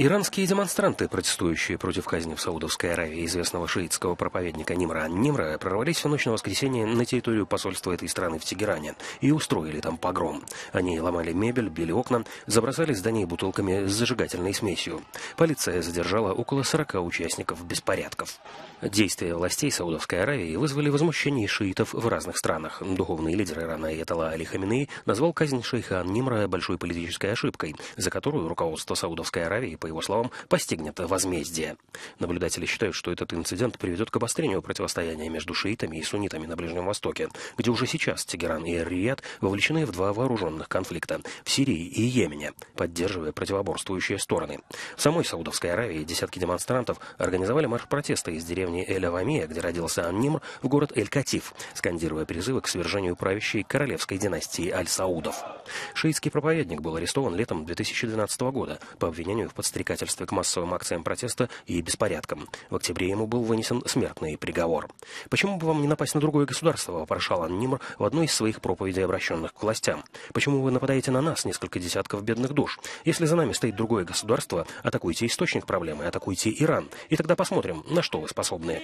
Иранские демонстранты, протестующие против казни в Саудовской Аравии известного шиитского проповедника Нимра Нимра, прорвались в ночь на воскресенье на территорию посольства этой страны в Тегеране и устроили там погром. Они ломали мебель, били окна, забросали здание бутылками с зажигательной смесью. Полиция задержала около 40 участников беспорядков. Действия властей Саудовской Аравии вызвали возмущение шиитов в разных странах. Духовный лидер Ирана Иятала Али Хаминей назвал казнь шейха Нимра большой политической ошибкой, за которую руководство Саудовской Аравии, по его словам, постигнет возмездие. Наблюдатели считают, что этот инцидент приведет к обострению противостояния между шиитами и суннитами на Ближнем Востоке, где уже сейчас Тегеран и Эр-Рияд вовлечены в два вооруженных конфликта в Сирии и Йемене, поддерживая противоборствующие стороны. В самой Саудовской Аравии десятки демонстрантов организовали марш протеста из деревни Эль-Авамия, где родился Ан-Нимр, в город Эль-Катиф, скандируя призывы к свержению правящей королевской династии Аль-Саудов. Шиитский проповедник был арестован летом 2012 года по обвинению в подстрекательстве к массовым акциям протеста и беспорядкам. В октябре ему был вынесен смертный приговор. «Почему бы вам не напасть на другое государство?» – вопрошал Ан-Нимр в одной из своих проповедей, обращенных к властям. «Почему вы нападаете на нас, несколько десятков бедных душ? Если за нами стоит другое государство, атакуйте источник проблемы, атакуйте Иран, и тогда посмотрим, на что вы способны».